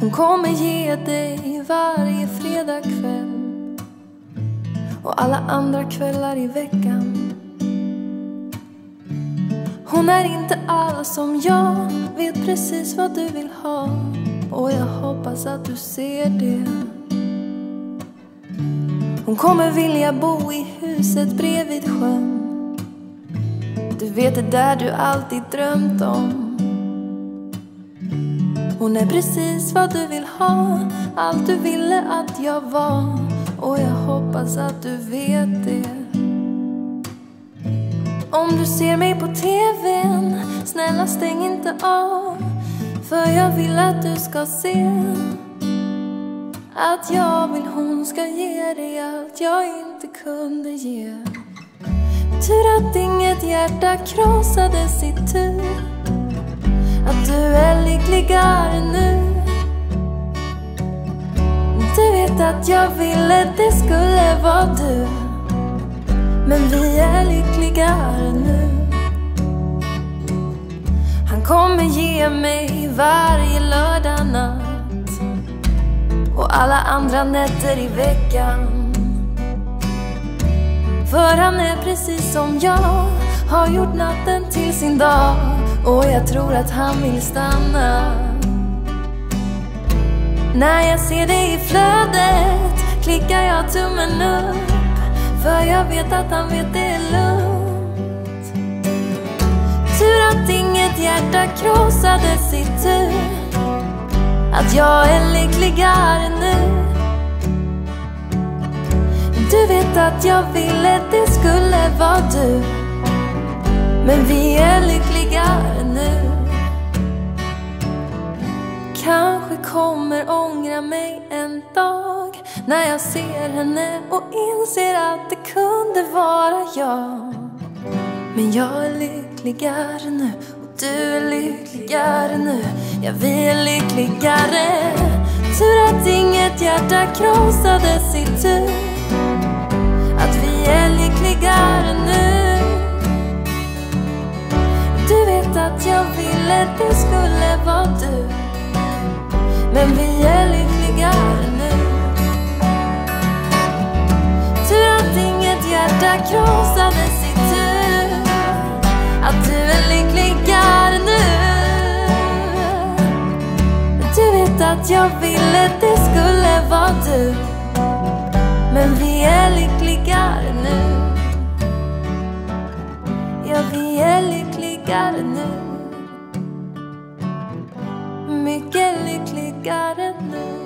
Hon kommer ge dig varje fredagkväll och alla andra kvällar i veckan. Hon är inte alls som jag, vet precis vad du vill ha och jag hoppas att du ser det. Hon kommer vilja bo i huset bredvid sjön. Du vet det där du alltid drömt om. Hon är precis vad du vill ha, allt du ville att jag var. Och jag hoppas att du vet det. Om du ser mig på TVn, snälla stäng inte av. För jag vill att du ska se att jag vill hon ska ge dig allt jag inte kunde ge. Tur att inget hjärta krossades i tur. Att du nu. Du vet att jag ville det skulle vara du. Men vi är lyckligare nu. Han kommer ge mig varje lördag natt och alla andra nätter i veckan. För han är precis som jag, har gjort natten till sin dag och jag tror att han vill stanna. När jag ser dig i flödet klickar jag tummen upp för jag vet att han vet det är lugnt. Tur att inget hjärta krossades i tur. Att jag är lyckligare nu. Du vet att jag ville det skulle vara du. Men vi är lyckliga. När jag ser henne och inser att det kunde vara jag. Men jag är lyckligare nu och du är lyckligare nu. Ja, vi är lyckligare. Tur att inget hjärta krossades i tur. Att vi är lyckligare nu. Du vet att jag ville det hjärta krossades i tur. Att du är lyckligare nu. Du vet att jag ville det skulle vara du. Men vi är lyckligare nu. Ja, vi är lyckligare nu. Mycket lyckligare nu.